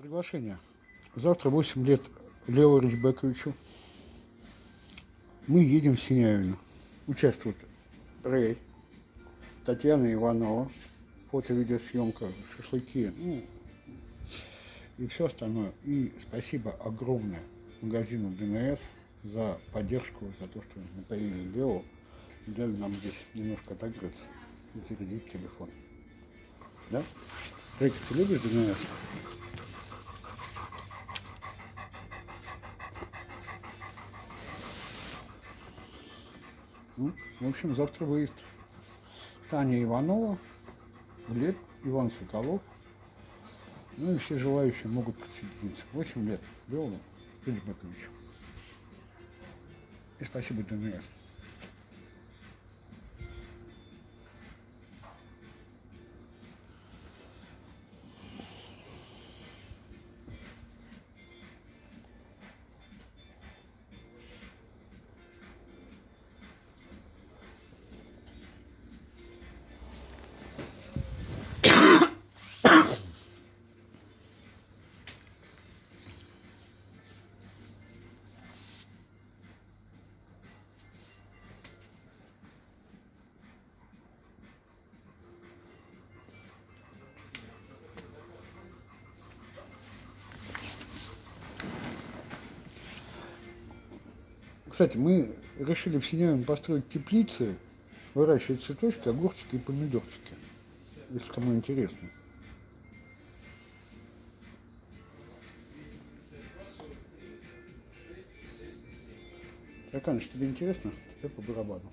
Приглашение. Завтра 8 лет Лео Ричбековичу. Мы едем в Синяевину. Участвуют Рэй, Татьяна Иванова, фото-видеосъемка, шашлыки, ну, и все остальное. И спасибо огромное магазину ДНС за поддержку, за то, что напоили Лео, дали нам здесь немножко отогреться и зарядить телефон. Да? Рейка, ты любишь ДНС? Ну, в общем, завтра выезд. Таня Иванова, Глеб, Иван Соколов. Ну и все желающие могут присоединиться. 8 лет Белому Филипповичу. И спасибо ДНС. Кстати, мы решили в Синявине построить теплицы, выращивать цветочки, огурчики и помидорчики. Если кому интересно. Таканыч, тебе интересно? Тебе по барабану.